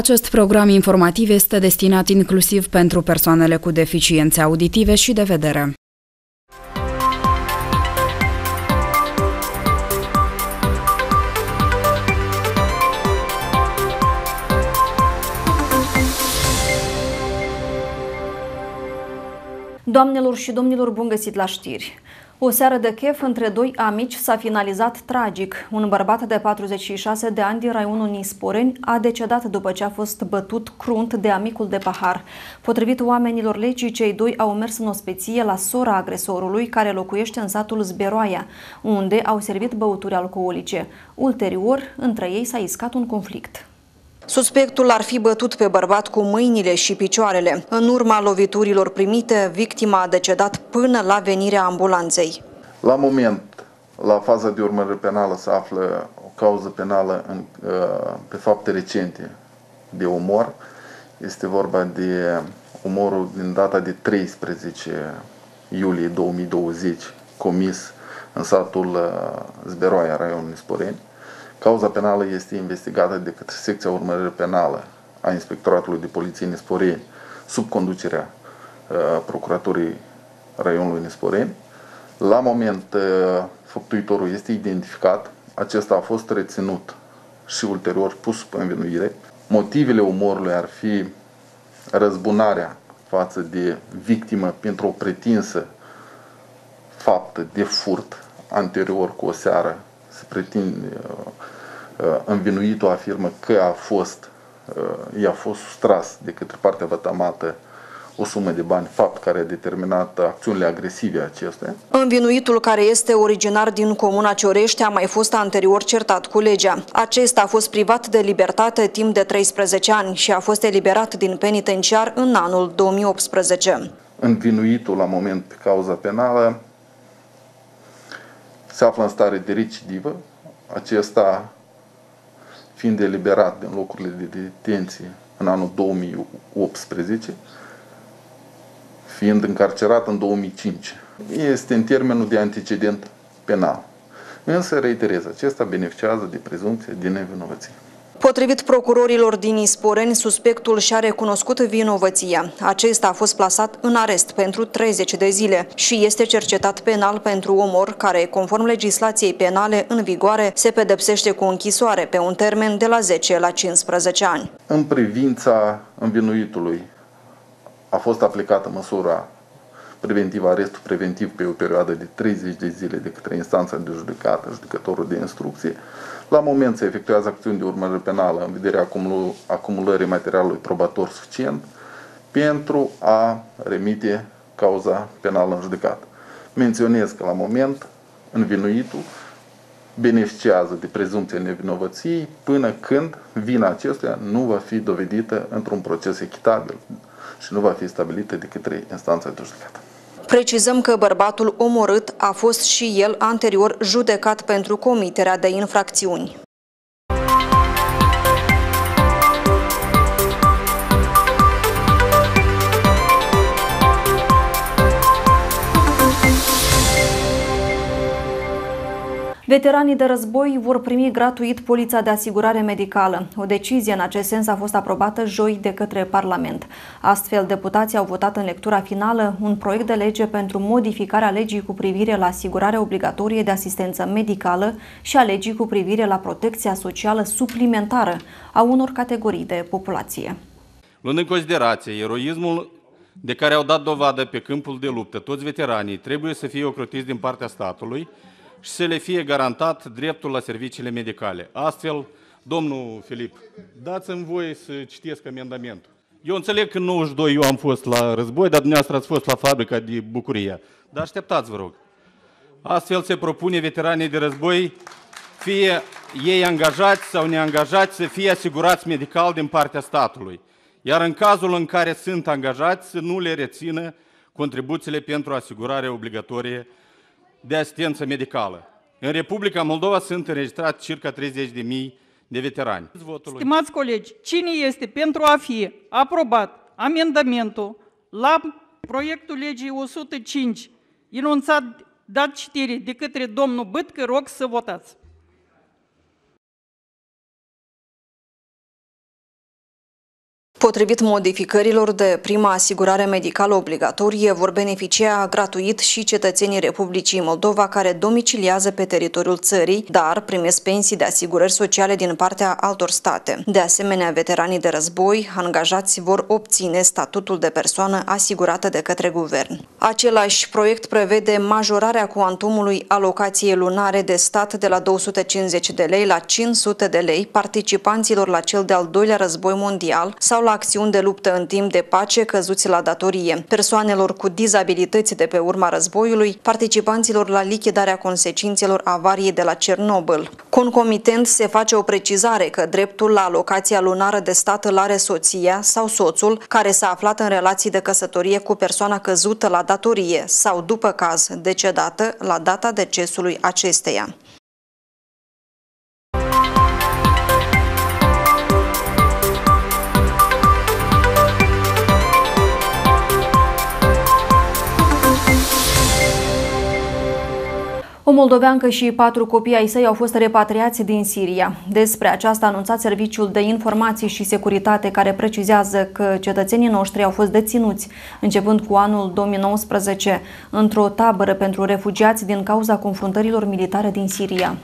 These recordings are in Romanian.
Acest program informativ este destinat inclusiv pentru persoanele cu deficiențe auditive și de vedere. Doamnelor și domnilor, bun găsit la știri! O seară de chef între doi amici s-a finalizat tragic. Un bărbat de 46 de ani din raionul Nisporeni a decedat după ce a fost bătut crunt de amicul de pahar. Potrivit oamenilor legii, cei doi au mers în ospeție la sora agresorului, care locuiește în satul Zberoaia, unde au servit băuturi alcoolice. Ulterior, între ei s-a iscat un conflict. Suspectul ar fi bătut pe bărbat cu mâinile și picioarele. În urma loviturilor primite, victima a decedat până la venirea ambulanței. La moment, la faza de urmărire penală se află o cauză penală în, uh, pe fapte recente de omor. Este vorba de omorul din data de 13 iulie 2020 comis în satul uh, Zberoaia, raionul Sporeni. Cauza penală este investigată de către secția urmărire penală a Inspectoratului de Poliție Nesporeni sub conducerea uh, Procuraturii raionului Nesporeni. La moment, uh, făptuitorul este identificat, acesta a fost reținut și ulterior pus pe învinuire. Motivele omorului ar fi răzbunarea față de victimă pentru o pretinsă faptă de furt anterior cu o seară se pretinde, uh, uh, învinuitul afirmă că a fost, uh, i-a fost sustras de către partea vătamată o sumă de bani, fapt care a determinat acțiunile agresive acestea. Învinuitul care este originar din comuna Ciorești a mai fost anterior certat cu legea. Acesta a fost privat de libertate timp de 13 ani și a fost eliberat din penitenciar în anul 2018. Învinuitul la moment pe cauza penală se află în stare de recidivă, acesta fiind eliberat din locurile de detenție în anul 2018, fiind încarcerat în 2005. Este în termenul de antecedent penal. Însă, reiterez, acesta beneficiază de prezumție de nevinovăție. Potrivit procurorilor din Isporeni, suspectul și-a recunoscut vinovăția. Acesta a fost plasat în arest pentru 30 de zile și este cercetat penal pentru omor care, conform legislației penale în vigoare, se pedepsește cu închisoare pe un termen de la 10 la 15 ani. În privința învinuitului a fost aplicată măsura preventiv, arestul preventiv pe o perioadă de 30 de zile de către instanța de judecată, judecătorul de instrucție, la moment se efectuează acțiuni de urmărire penală în vederea acumulării materialului probator suficient pentru a remite cauza penală în judecată. Menționez că la moment învinuitul beneficiază de prezumția nevinovăției până când vina acestuia nu va fi dovedită într-un proces echitabil și nu va fi stabilită de către instanța de judecată. Precizăm că bărbatul omorât a fost și el anterior judecat pentru comiterea de infracțiuni. Veteranii de război vor primi gratuit polița de asigurare medicală. O decizie în acest sens a fost aprobată joi de către Parlament. Astfel, deputații au votat în lectura finală un proiect de lege pentru modificarea legii cu privire la asigurarea obligatorie de asistență medicală și a legii cu privire la protecția socială suplimentară a unor categorii de populație. Luând în considerație eroismul de care au dat dovadă pe câmpul de luptă toți veteranii, trebuie să fie ocrotiți din partea statului, și să le fie garantat dreptul la serviciile medicale. Astfel, domnul Filip, dați-mi voie să citesc amendamentul. Eu înțeleg că în 92 eu am fost la război, dar dumneavoastră ați fost la fabrica de bucurie. Dar așteptați, vă rog. Astfel se propune veteranii de război, fie ei angajați sau neangajați, să fie asigurați medical din partea statului. Iar în cazul în care sunt angajați, să nu le rețină contribuțiile pentru asigurare obligatorie de asistență medicală. În Republica Moldova sunt înregistrați circa 30.000 de veterani. Stimați colegi, cine este pentru a fi aprobat amendamentul la proiectul legii 105 enunțat dat citire de către domnul Bătcă, rog să votați. Potrivit modificărilor de prima asigurare medicală obligatorie, vor beneficia gratuit și cetățenii Republicii Moldova care domiciliază pe teritoriul țării, dar primesc pensii de asigurări sociale din partea altor state. De asemenea, veteranii de război angajați vor obține statutul de persoană asigurată de către guvern. Același proiect prevede majorarea cuantumului alocației lunare de stat de la 250 de lei la 500 de lei participanților la cel de-al doilea război mondial sau la la acțiuni de luptă în timp de pace căzuți la datorie, persoanelor cu dizabilități de pe urma războiului, participanților la lichidarea consecințelor avariei de la Cernobâl. Concomitent se face o precizare că dreptul la alocația lunară de stat îl are soția sau soțul care s-a aflat în relații de căsătorie cu persoana căzută la datorie sau, după caz, decedată la data decesului acesteia. Moldoveancă și patru copii ai săi au fost repatriați din Siria. Despre aceasta a anunțat Serviciul de Informații și Securitate, care precizează că cetățenii noștri au fost deținuți, începând cu anul 2019, într-o tabără pentru refugiați din cauza confruntărilor militare din Siria.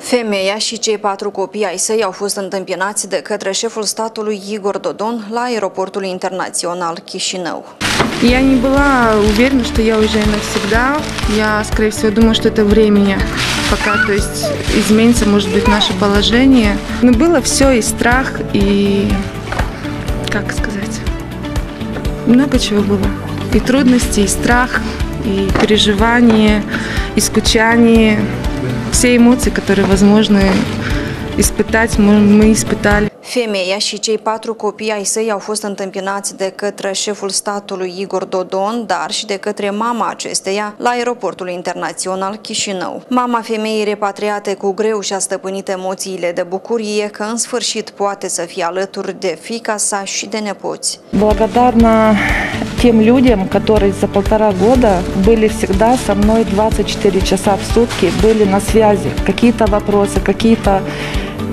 Femeia și cei patru copii ai săi au fost întâmpinați de către șeful statului Igor Dodon la aeroportul internațional Chișinău. Я не была уверена, что я уже навсегда. Я, скорее всего, думаю, что это времени, пока, то есть, изменится, может быть, наше положение. Но было все и страх, и, как сказать, много чего было. И трудности, и страх, и переживания, и скучание. Все эмоции, которые возможны испытать, мы, мы испытали. Femeia și cei patru copii ai săi au fost întâmpinați de către șeful statului Igor Dodon, dar și de către mama acesteia la aeroportul internațional Chișinău. Mama femeii repatriate cu greu și-a stăpânit emoțiile de bucurie că în sfârșit poate să fie alături de fica sa și de nepoți. Благодарна тем людям, которые за полтора года были всегда со мной 24 часа в сутки, были на связи. Какие-то вопросы, какие-то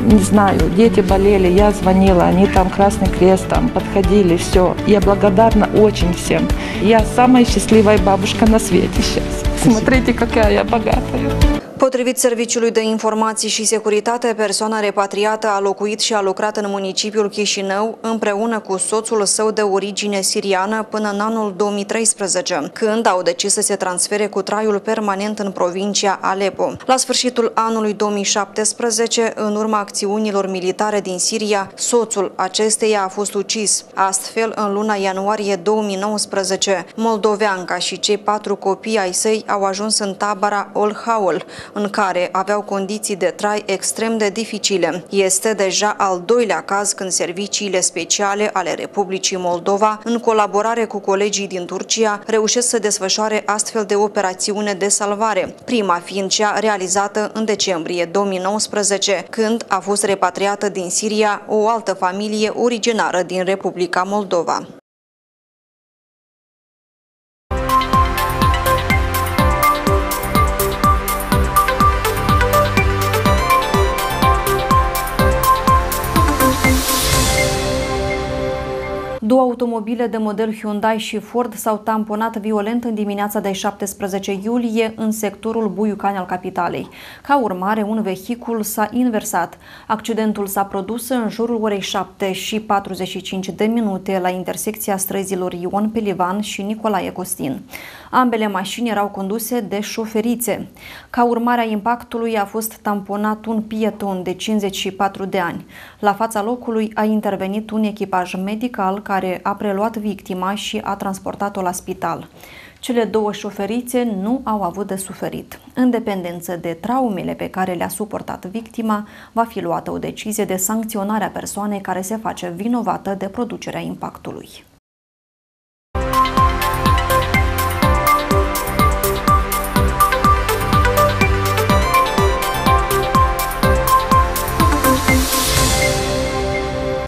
не знаю, дети болели, я звонила, они там Красный Крест там подходили, все. Я благодарна очень всем. Я самая счастливая бабушка на свете сейчас. Смотрите, какая я богатая. Potrivit Serviciului de Informații și Securitate, persoana repatriată a locuit și a lucrat în municipiul Chișinău împreună cu soțul său de origine siriană până în anul 2013, când au decis să se transfere cu traiul permanent în provincia Aleppo. La sfârșitul anului 2017, în urma acțiunilor militare din Siria, soțul acesteia a fost ucis. Astfel, în luna ianuarie 2019, moldoveanca și cei patru copii ai săi au ajuns în tabăra Olhaul, în care aveau condiții de trai extrem de dificile. Este deja al doilea caz când serviciile speciale ale Republicii Moldova, în colaborare cu colegii din Turcia, reușesc să desfășoare astfel de operațiune de salvare, prima fiind cea realizată în decembrie 2019, când a fost repatriată din Siria o altă familie originară din Republica Moldova. Două automobile de model Hyundai și Ford s-au tamponat violent în dimineața de 17 iulie în sectorul Buiucani al capitalei. Ca urmare, un vehicul s-a inversat. Accidentul s-a produs în jurul orei 7 și 45 de minute la intersecția străzilor Ion Pelivan și Nicolae Costin. Ambele mașini erau conduse de șoferițe. Ca urmare a impactului a fost tamponat un pieton de 54 de ani. La fața locului a intervenit un echipaj medical care a preluat victima și a transportat-o la spital. Cele două șoferițe nu au avut de suferit. În dependență de traumele pe care le-a suportat victima, va fi luată o decizie de sancționare a persoanei care se face vinovată de producerea impactului.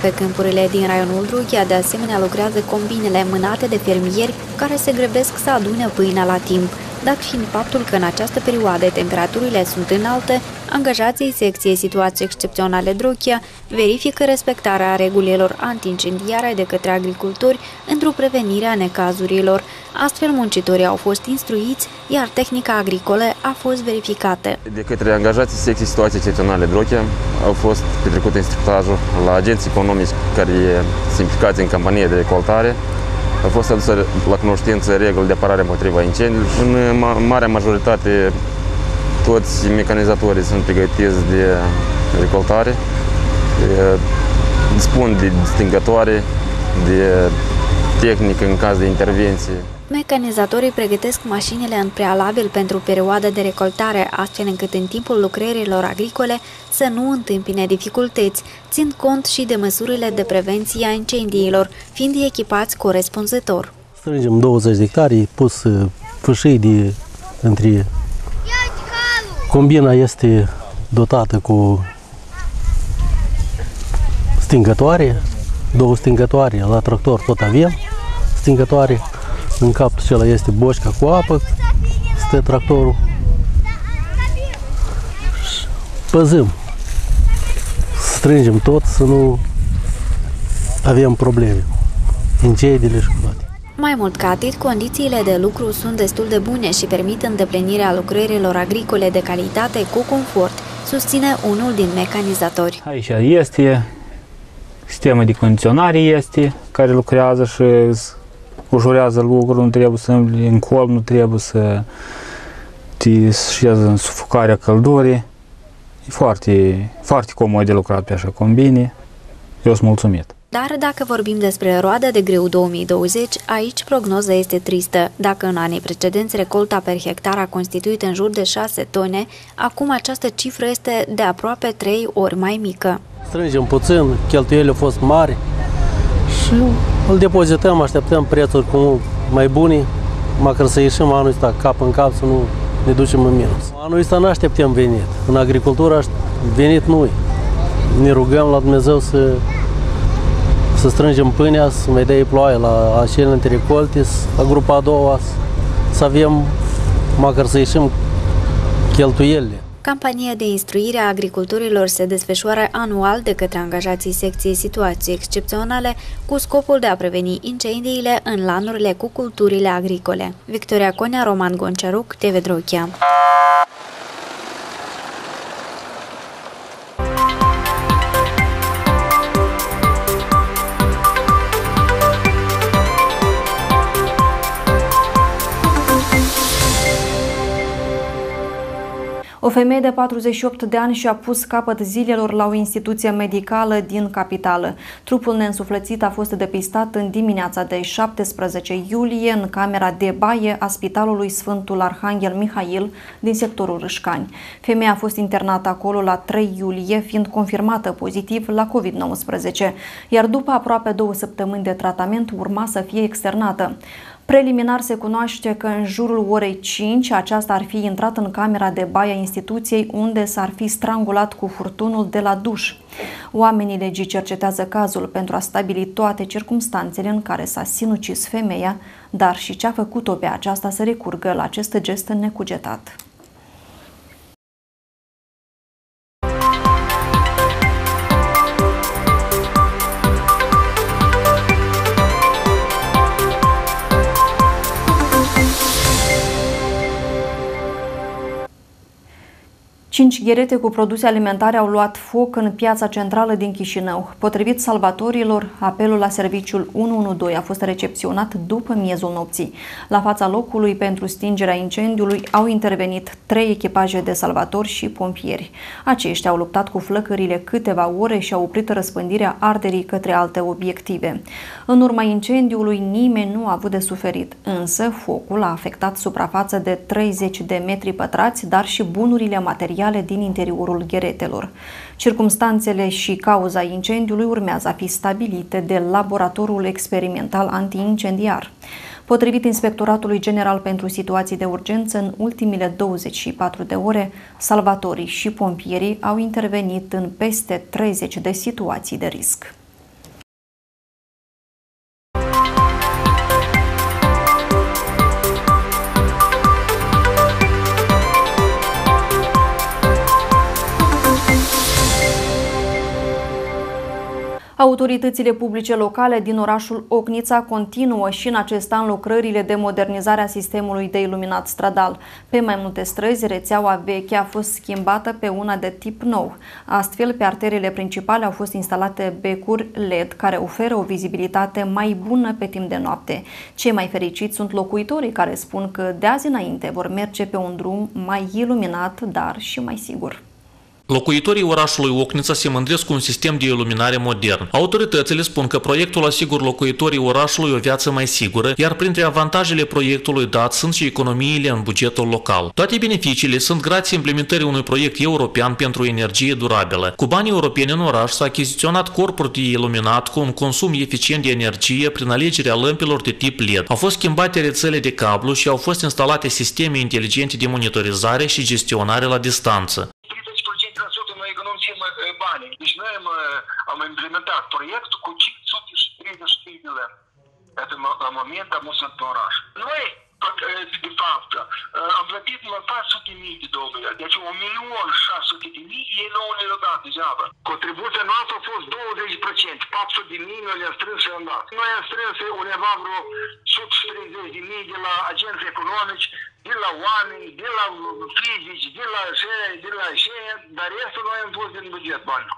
Pe câmpurile din raionul Drughia, de asemenea, lucrează combinele mânate de fermieri care se grăbesc să adune pâinea la timp. Dat fiind faptul că în această perioadă temperaturile sunt înalte, angajații secției situații excepționale Drochia verifică respectarea regulilor antincendiare de către agricultori într-o prevenire a necazurilor. Astfel, muncitorii au fost instruiți, iar tehnica agricolă a fost verificată. De către angajații secției situații excepționale Drochia au fost petrecute instructajul la agenții economici care sunt implicați în campanie de recoltare, au fost adusă la cunoștință reguli de apărare împotriva incendiilor. În marea majoritate, toți mecanizatorii sunt pregătiți de recoltare, dispun de stingătoare, de tehnică în caz de intervenție. Mecanizatorii pregătesc mașinile în prealabil pentru perioada de recoltare, astfel încât în timpul lucrărilor agricole să nu întâmpine dificultăți, țin cont și de măsurile de prevenție a incendiilor, fiind echipați corespunzător. Strângem 20 de hectare, pus uh, fâșii de între... Combina este dotată cu stingătoare, două stingătoare, la tractor tot avem stingătoare, în capul acela este boșca cu apă, stă tractorul. Păzăm, strângem tot să nu avem probleme, incendiile și cu toate. Mai mult ca atât, condițiile de lucru sunt destul de bune și permit îndeplinirea lucrărilor agricole de calitate cu confort, susține unul din mecanizatori. Aici este sistemul de condiționare este, care lucrează și ușurează lucrul, nu trebuie să în col, nu trebuie să te șezi în sufocarea căldurii. E foarte, foarte comod de lucrat pe așa combine. Eu sunt mulțumit. Dar dacă vorbim despre roada de greu 2020, aici prognoza este tristă. Dacă în anii precedenți recolta per hectar a constituit în jur de 6 tone, acum această cifră este de aproape 3 ori mai mică. Strângem puțin, cheltuielile au fost mari și îl depozităm, așteptăm prețuri cu mai bune, măcar să ieșim anul ăsta cap în cap, să nu ne ducem în minus. Anul ăsta nu așteptăm venit. În agricultură venit noi. Ne rugăm la Dumnezeu să, să strângem pâinea, să mai dea ploaie la acele între recolte, la grupa a doua, să avem, măcar să ieșim cheltuielile. Campania de instruire a agricultorilor se desfășoară anual de către angajații secției situații excepționale cu scopul de a preveni incendiile în lanurile cu culturile agricole. Victoria Conea, Roman Goncearuc, TV Drochia. O femeie de 48 de ani și-a pus capăt zilelor la o instituție medicală din capitală. Trupul neînsuflățit a fost depistat în dimineața de 17 iulie în camera de baie a Spitalului Sfântul Arhanghel Mihail din sectorul Râșcani. Femeia a fost internată acolo la 3 iulie, fiind confirmată pozitiv la COVID-19, iar după aproape două săptămâni de tratament urma să fie externată. Preliminar se cunoaște că în jurul orei 5 aceasta ar fi intrat în camera de baie a instituției unde s-ar fi strangulat cu furtunul de la duș. Oamenii legii cercetează cazul pentru a stabili toate circumstanțele în care s-a sinucis femeia, dar și ce a făcut-o pe aceasta să recurgă la acest gest necugetat. Cinci gherete cu produse alimentare au luat foc în piața centrală din Chișinău. Potrivit salvatorilor, apelul la serviciul 112 a fost recepționat după miezul nopții. La fața locului pentru stingerea incendiului au intervenit trei echipaje de salvatori și pompieri. Aceștia au luptat cu flăcările câteva ore și au oprit răspândirea arderii către alte obiective. În urma incendiului nimeni nu a avut de suferit, însă focul a afectat suprafața de 30 de metri pătrați, dar și bunurile materiale materiale din interiorul gheretelor. Circumstanțele și cauza incendiului urmează a fi stabilite de Laboratorul Experimental Antiincendiar. Potrivit Inspectoratului General pentru Situații de Urgență, în ultimile 24 de ore, salvatorii și pompierii au intervenit în peste 30 de situații de risc. Autoritățile publice locale din orașul Ocnița continuă și în acest an lucrările de modernizare a sistemului de iluminat stradal. Pe mai multe străzi, rețeaua veche a fost schimbată pe una de tip nou. Astfel, pe arterele principale au fost instalate becuri LED care oferă o vizibilitate mai bună pe timp de noapte. Cei mai fericiți sunt locuitorii care spun că de azi înainte vor merge pe un drum mai iluminat, dar și mai sigur. Locuitorii orașului Ocnița se mândresc cu un sistem de iluminare modern. Autoritățile spun că proiectul asigură locuitorii orașului o viață mai sigură, iar printre avantajele proiectului dat sunt și economiile în bugetul local. Toate beneficiile sunt grație implementării unui proiect european pentru energie durabilă. Cu banii europeni în oraș s-a achiziționat corpuri de iluminat cu un consum eficient de energie prin alegerea lămpilor de tip LED. Au fost schimbate rețele de cablu și au fost instalate sisteme inteligente de monitorizare și gestionare la distanță bani. Deci noi am, am implementat proiectul cu 530 de lei. Это la moment am fost în oraș. Noi, de fapt, am plătit la 400 mii de dolari. Deci 1 milion 600 de mii ei nu le-au dat degeaba. Contribuția noastră a fost 20%. 400 de mii noi le-am strâns și am dat. Noi am strâns undeva vreo 130 de mii de la agenții economici, de la oameni, de la fizici, de la așa, de la așa, dar restul noi am pus din buget bani.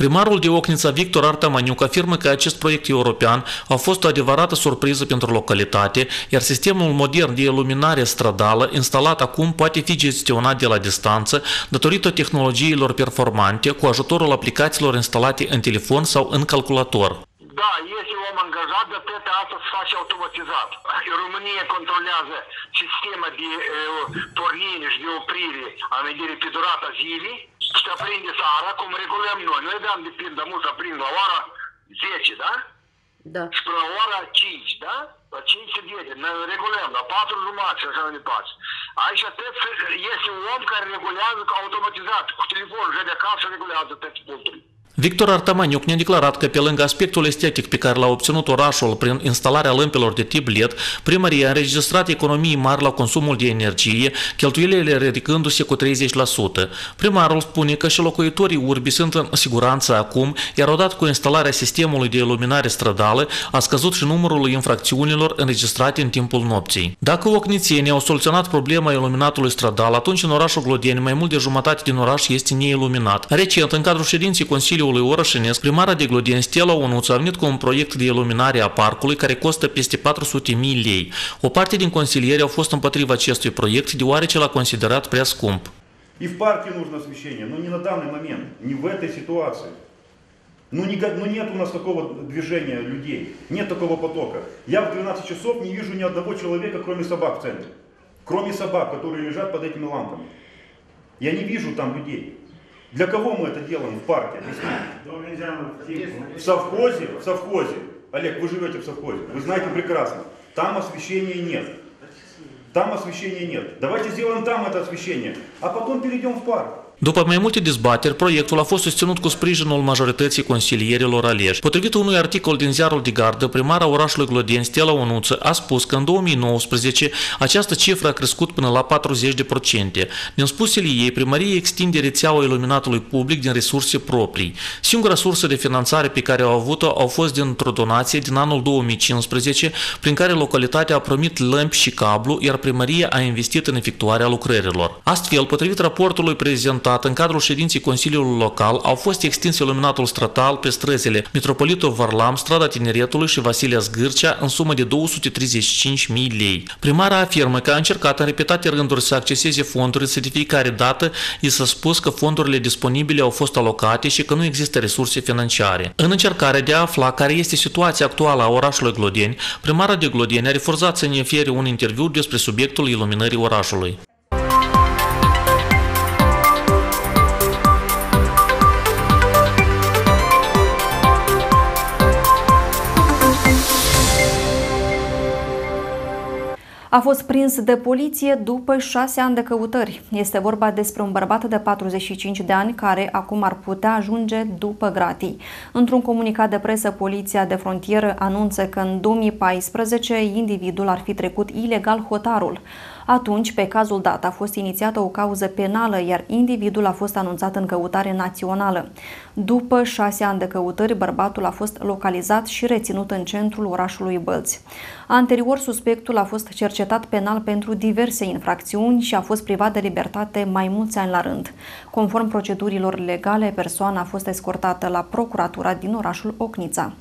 Primarul de Ocnița Victor Artamaniuc afirmă că acest proiect european a fost o adevărată surpriză pentru localitate, iar sistemul modern de iluminare stradală instalat acum poate fi gestionat de la distanță datorită tehnologiilor performante cu ajutorul aplicațiilor instalate în telefon sau în calculator. Da, este om angajat, dar toate asta se face automatizat. România controlează sistema de uh, pornire și de oprire a medirii pe durata zilei și te aprinde seara, cum regulăm noi. Noi dăm de pildă mult să aprind la ora 10, da? Da. Și până la ora 5, da? La 5 se vede, noi regulăm, la 4 jumătate și așa mai departe. Aici este un om care regulează automatizat, cu telefonul, și de acasă regulează toate punctele. Victor Artamaniuc ne-a declarat că pe lângă aspectul estetic pe care l-a obținut orașul prin instalarea lămpilor de tip LED, primăria a înregistrat economii mari la consumul de energie, cheltuielile ridicându-se cu 30%. Primarul spune că și locuitorii urbii sunt în siguranță acum, iar odată cu instalarea sistemului de iluminare stradală, a scăzut și numărul infracțiunilor înregistrate în timpul nopții. Dacă ocnițienii au soluționat problema iluminatului stradal, atunci în orașul Glodeni mai mult de jumătate din oraș este neiluminat. Recent, în cadrul ședinței Consiliului Consiliului Orășenesc, primara de Glodien Stella Onuț a venit cu un proiect de iluminare a parcului care costă peste 400 mii lei. O parte din consilieri au fost împotriva acestui proiect, deoarece l-a considerat prea scump. И в парке нужно освещение, но не на данный момент, не в этой ситуации. Ну, не, ну нет у нас такого движения людей, нет такого потока. Я в 12 часов не вижу ни одного человека, кроме собак в центре. Кроме собак, которые лежат под этими лампами. Я не вижу там людей. Для кого мы это делаем в парке? В совхозе, в совхозе. Олег, вы живете в совхозе, вы знаете прекрасно. Там освещения нет. Там освещения нет. Давайте сделаем там это освещение, а потом перейдем в парк. După mai multe dezbateri, proiectul a fost susținut cu sprijinul majorității consilierilor aleși. Potrivit unui articol din ziarul de gardă, primara orașului Glodien, Stella Onuță, a spus că în 2019 această cifră a crescut până la 40%. Din spusele ei, primăria extinde rețeaua iluminatului public din resurse proprii. Singura sursă de finanțare pe care au avut-o au fost dintr-o donație din anul 2015, prin care localitatea a promit lămpi și cablu, iar primăria a investit în efectuarea lucrărilor. Astfel, potrivit raportului prezentat stat, în cadrul ședinței Consiliului Local, au fost extins iluminatul stratal pe străzile Mitropolitov Varlam, Strada Tineretului și Vasilia Zgârcea în sumă de 235.000 lei. Primara afirmă că a încercat în repetate rânduri să acceseze fonduri, să de fiecare dată i s-a spus că fondurile disponibile au fost alocate și că nu există resurse financiare. În încercarea de a afla care este situația actuală a orașului Glodeni, primara de Glodeni a refuzat să ne ofere un interviu despre subiectul iluminării orașului. A fost prins de poliție după șase ani de căutări. Este vorba despre un bărbat de 45 de ani care acum ar putea ajunge după gratii. Într-un comunicat de presă, Poliția de Frontieră anunță că în 2014 individul ar fi trecut ilegal hotarul. Atunci, pe cazul dat, a fost inițiată o cauză penală, iar individul a fost anunțat în căutare națională. După șase ani de căutări, bărbatul a fost localizat și reținut în centrul orașului Bălți. Anterior, suspectul a fost cercetat penal pentru diverse infracțiuni și a fost privat de libertate mai mulți ani la rând. Conform procedurilor legale, persoana a fost escortată la procuratura din orașul Ocnița.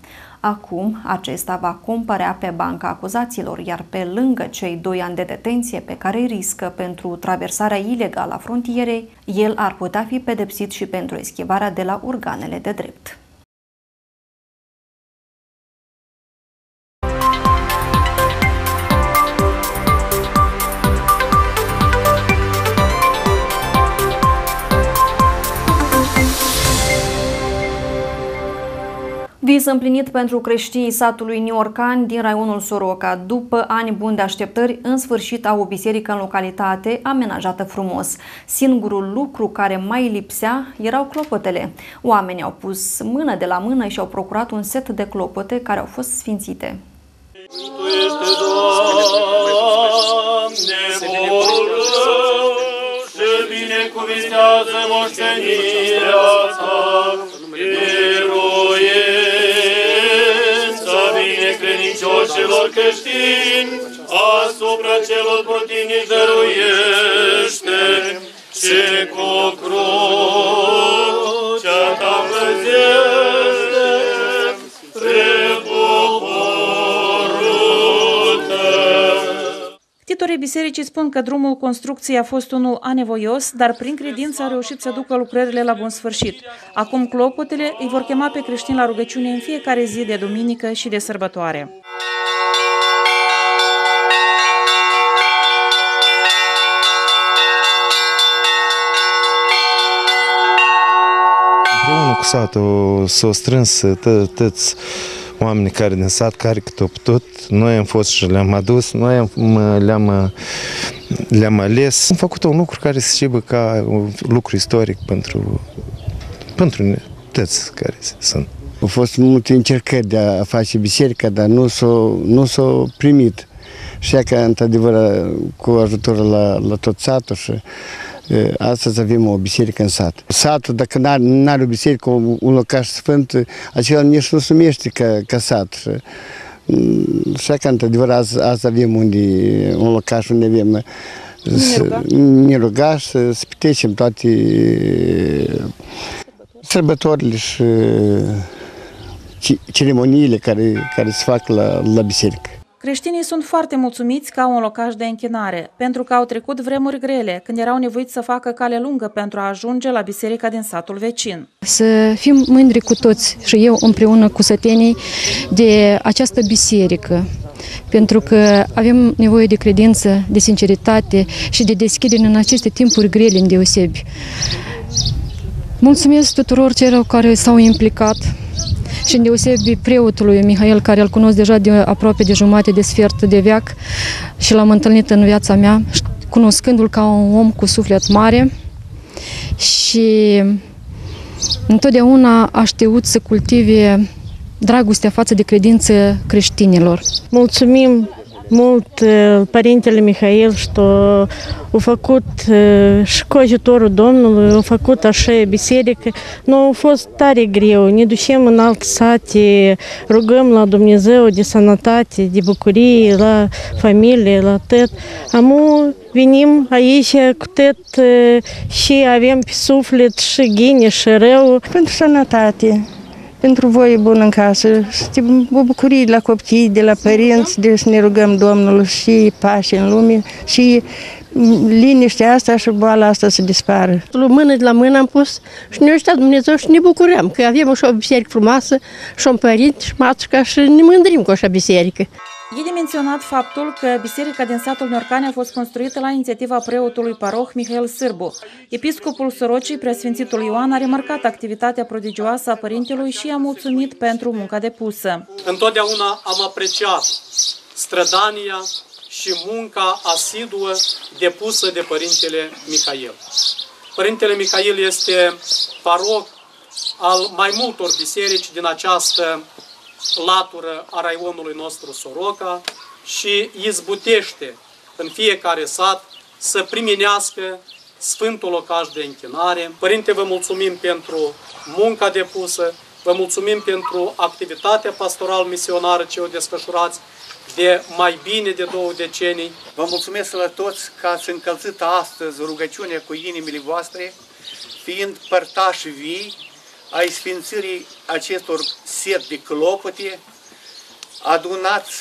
Acum, acesta va compărea pe banca acuzaților, iar pe lângă cei doi ani de detenție pe care îi riscă pentru traversarea ilegală a frontierei, el ar putea fi pedepsit și pentru eschivarea de la organele de drept. Vis împlinit pentru creștinii satului Niorcan din raionul Soroca. După ani buni de așteptări, în sfârșit au o biserică în localitate amenajată frumos. Singurul lucru care mai lipsea erau clopotele. Oamenii au pus mână de la mână și au procurat un set de clopote care au fost sfințite. Mântuiește, Doamne, moștenirea ta, credincioșilor creștini, asupra celor protini dăruiește, ce cu crucea ta păzește, Ctitorii bisericii spun că drumul construcției a fost unul anevoios, dar prin credință a reușit să ducă lucrările la bun sfârșit. Acum clopotele îi vor chema pe creștini la rugăciune în fiecare zi de duminică și de sărbătoare. Împreună cu satul s-au strâns toți oamenii care din sat, care cât au putut. Noi am fost și le-am adus, noi am, le-am, le-am ales. Am făcut un lucru care se șibă ca un lucru istoric pentru, pentru toți care sunt. Au fost multe încercări de a face biserica, dar nu s-au, nu s-au primit. Și că, într-adevăr, cu ajutorul la, la tot satul și Astăzi avem o biserică în sat. Satul, dacă nu are o biserică, un locaș sfânt, acela nici nu se numește ca, ca sat. Și că, într-adevăr, azi, azi avem unde, un locaș unde avem să ne ruga să, să petrecem toate sărbătorile și ceremoniile care, care se fac la, la biserică. Creștinii sunt foarte mulțumiți ca un locaș de închinare, pentru că au trecut vremuri grele, când erau nevoiți să facă cale lungă pentru a ajunge la biserica din satul vecin. Să fim mândri cu toți și eu împreună cu sătenii de această biserică, pentru că avem nevoie de credință, de sinceritate și de deschidere în aceste timpuri grele îndeosebi. Mulțumesc tuturor celor care s-au implicat și îndeosebi preotului Mihail, care îl cunosc deja de aproape de jumate de sfert de veac și l-am întâlnit în viața mea, cunoscându-l ca un om cu suflet mare și întotdeauna a știut să cultive dragostea față de credință creștinilor. Mulțumim mult părintele Mihail și a făcut și cu ajutorul Domnului, a făcut așa biserică. Nu a fost tare greu, ne ducem în alte sate, rugăm la Dumnezeu de sănătate, de bucurie, la familie, la tot. Amu venim aici cu tot și avem pe suflet și ghine și rău. Pentru sănătate pentru voi bun în casă, să o bucurie de la copii, de la părinți, de să ne rugăm Domnul și pace în lume și liniștea asta și boala asta să dispară. Mână de la mână am pus și ne ajutat Dumnezeu și ne bucurăm că avem așa o biserică frumoasă și un părinte și matșca și ne mândrim cu așa biserică. E de menționat faptul că biserica din satul Norcani a fost construită la inițiativa preotului paroh Mihail Sârbu. Episcopul Sorocii, preasfințitul Ioan, a remarcat activitatea prodigioasă a părintelui și a mulțumit pentru munca depusă. Întotdeauna am apreciat strădania și munca asiduă depusă de părintele Mihail. Părintele Mihail este paroh al mai multor biserici din această latură a raionului nostru Soroca și izbutește în fiecare sat să priminească Sfântul locaș de închinare. Părinte, vă mulțumim pentru munca depusă, vă mulțumim pentru activitatea pastoral-misionară ce o desfășurați de mai bine de două decenii. Vă mulțumesc la toți că ați încălzit astăzi rugăciunea cu inimile voastre, fiind părtași vii ai sfințirii acestor set de clopote, adunați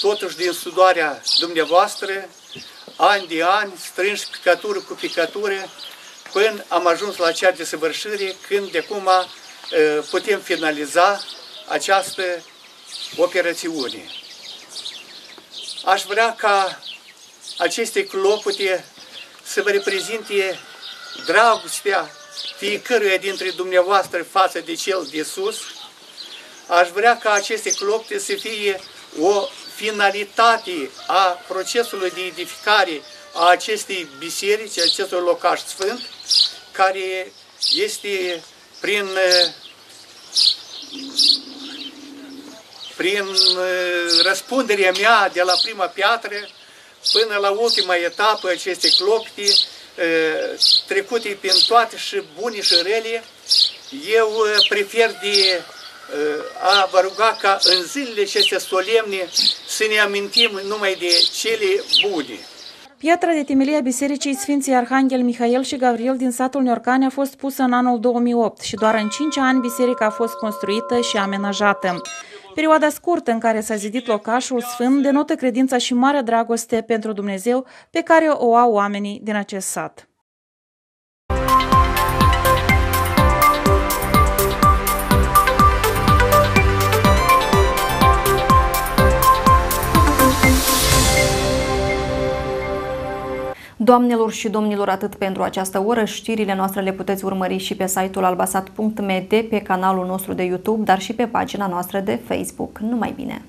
totuși din sudoarea dumneavoastră, ani de ani, strânși picătură cu picătură, până am ajuns la acea desăvârșire, când de acum putem finaliza această operațiune. Aș vrea ca aceste clopute să vă reprezinte dragostea fiecăruia dintre dumneavoastră față de cel de sus. Aș vrea ca aceste clopte să fie o finalitate a procesului de edificare a acestei biserici, a acestui locaș sfânt, care este prin prin uh, răspunderea mea de la prima piatră până la ultima etapă aceste clopti, uh, trecute prin toate și bune și rele, eu uh, prefer de a vă ruga ca în zilele acestea solemne să ne amintim numai de cele bune. Piatra de temelie a Bisericii Sfinții Arhanghel Mihail și Gavril din satul Niorcane a fost pusă în anul 2008 și doar în 5 ani biserica a fost construită și amenajată. Perioada scurtă în care s-a zidit locașul sfânt denotă credința și marea dragoste pentru Dumnezeu pe care o au oamenii din acest sat. Doamnelor și domnilor, atât pentru această oră. Știrile noastre le puteți urmări și pe site-ul albasat.md, pe canalul nostru de YouTube, dar și pe pagina noastră de Facebook. Numai bine!